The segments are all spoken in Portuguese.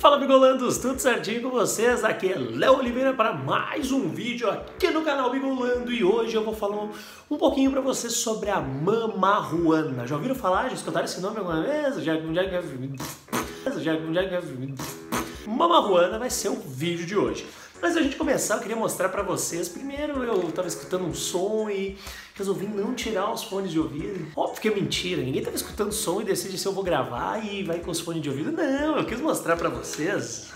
Fala Bigolandos, tudo certinho com vocês? Aqui é Léo Oliveira para mais um vídeo aqui no canal Bigolando e hoje eu vou falar um, um pouquinho para vocês sobre a mamaruana. Já ouviram falar? Já escutaram esse nome alguma vez? Já, já, já, já, já, Mamaruana vai ser o vídeo de hoje. Mas a gente começar, eu queria mostrar para vocês. Primeiro eu estava escutando um som e resolvi não tirar os fones de ouvido. Óbvio que é mentira, ninguém estava escutando som e decide se eu vou gravar e vai com os fones de ouvido. Não, eu quis mostrar para vocês.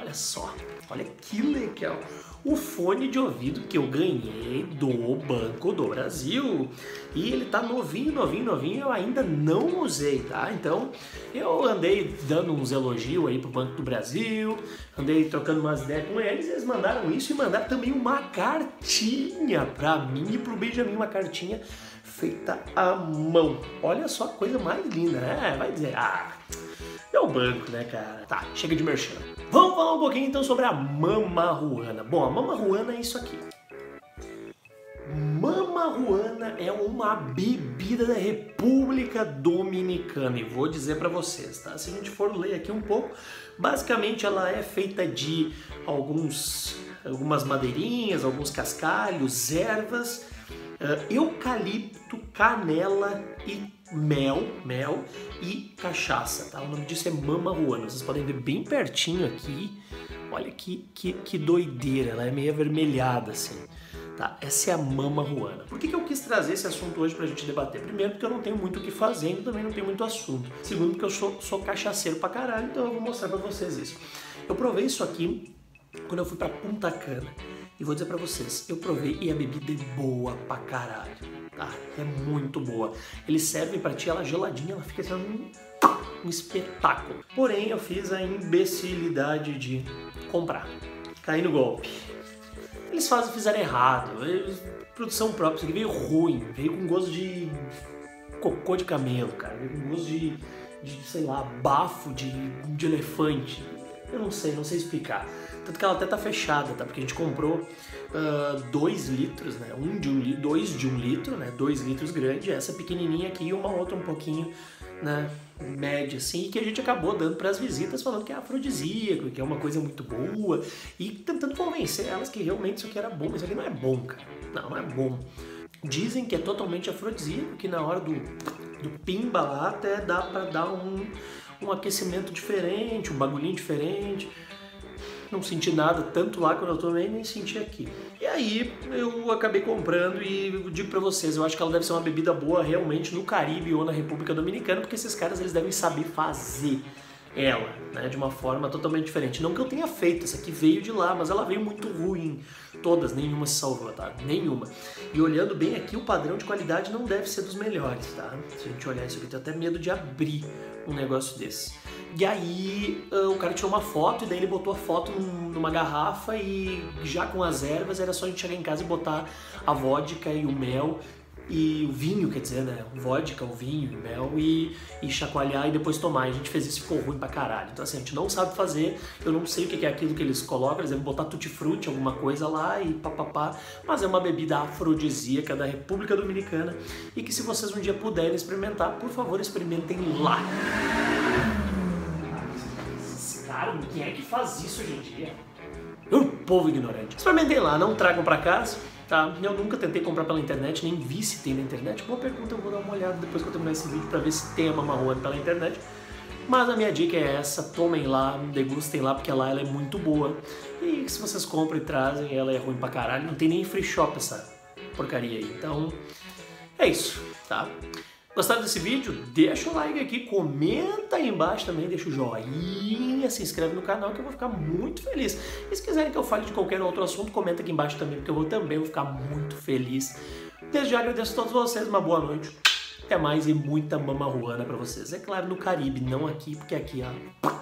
Olha só, olha que legal o fone de ouvido que eu ganhei do Banco do Brasil. E ele tá novinho, novinho, novinho, eu ainda não usei, tá? Então eu andei dando uns elogios aí pro Banco do Brasil, andei trocando umas ideias com eles, eles mandaram isso e mandaram também uma cartinha pra mim e pro Benjamin, uma cartinha feita à mão. Olha só a coisa mais linda, né? Vai dizer, ah, é o banco, né, cara? Tá, chega de merchan. Vamos falar um pouquinho então sobre a mamaruana. Bom, a mamaruana é isso aqui. Mamaruana é uma bebida da República Dominicana e vou dizer para vocês, tá? Se a gente for ler aqui um pouco, basicamente ela é feita de alguns algumas madeirinhas, alguns cascalhos, ervas, uh, eucalipto, canela e mel, mel e cachaça, tá? O nome disso é mamaruana. Vocês podem ver bem pertinho aqui. Olha que, que, que doideira, ela é meio avermelhada assim. Tá? Essa é a mama ruana. Por que, que eu quis trazer esse assunto hoje pra gente debater? Primeiro, porque eu não tenho muito o que fazer e também não tenho muito assunto. Segundo, porque eu sou, sou cachaceiro pra caralho, então eu vou mostrar pra vocês isso. Eu provei isso aqui quando eu fui pra Punta Cana. E vou dizer pra vocês, eu provei e a bebida é boa pra caralho, tá? É muito boa. Eles servem pra ti ela geladinha, ela fica assim um, um espetáculo. Porém, eu fiz a imbecilidade de comprar. Caí no golpe. Eles fazem, fizeram errado. Eles, produção própria, isso aqui veio ruim. Veio com gosto de cocô de camelo, cara. Veio com gosto de, de sei lá, bafo de, de elefante. Eu não sei, não sei explicar. Tanto que ela até tá fechada, tá? Porque a gente comprou uh, dois litros, né? Um de um dois de um litro, né? Dois litros grande, essa pequenininha aqui e uma outra um pouquinho, né? Média, assim, que a gente acabou dando para as visitas falando que é afrodisíaco, que é uma coisa muito boa, e tentando convencer elas que realmente isso aqui era bom, mas isso aqui não é bom, cara. Não, não é bom. Dizem que é totalmente afrodisíaco, que na hora do, do pimba lá até dá para dar um, um aquecimento diferente, um bagulhinho diferente não senti nada tanto lá quando eu tomei, nem senti aqui. E aí eu acabei comprando e digo para vocês, eu acho que ela deve ser uma bebida boa realmente no Caribe ou na República Dominicana, porque esses caras eles devem saber fazer ela, né, de uma forma totalmente diferente. Não que eu tenha feito, essa aqui veio de lá, mas ela veio muito ruim. Todas, nenhuma se salvou, tá? Nenhuma. E olhando bem aqui, o padrão de qualidade não deve ser dos melhores, tá? Se a gente olhar isso aqui, eu tenho até medo de abrir um negócio desse. E aí o cara tirou uma foto e daí ele botou a foto numa garrafa e já com as ervas era só a gente chegar em casa e botar a vodka e o mel e o vinho, quer dizer, né? Vodka, o vinho, o mel e, e chacoalhar e depois tomar. A gente fez isso e ficou ruim pra caralho. Então assim, a gente não sabe fazer, eu não sei o que é aquilo que eles colocam, eles devem botar tutti-frutti, alguma coisa lá e papapá, mas é uma bebida afrodisíaca da República Dominicana e que se vocês um dia puderem experimentar, por favor, experimentem lá. Quem é que faz isso hoje em dia? Um povo ignorante. Experimentei lá, não tragam pra casa tá? Eu nunca tentei comprar pela internet, nem vi se tem na internet. Boa pergunta, eu vou dar uma olhada depois que eu terminar esse vídeo para ver se tem a mamarrone pela internet. Mas a minha dica é essa, tomem lá, degustem lá, porque lá ela é muito boa. E se vocês compram e trazem, ela é ruim pra caralho. Não tem nem free shop essa porcaria aí. Então, é isso, tá? Gostaram desse vídeo? Deixa o like aqui, comenta aí embaixo também, deixa o joinha, se inscreve no canal que eu vou ficar muito feliz. E se quiserem que eu fale de qualquer outro assunto, comenta aqui embaixo também, porque eu vou também vou ficar muito feliz. Desde já agradeço a todos vocês, uma boa noite. Até mais e muita mama ruana pra vocês. É claro, no Caribe, não aqui, porque aqui, ó...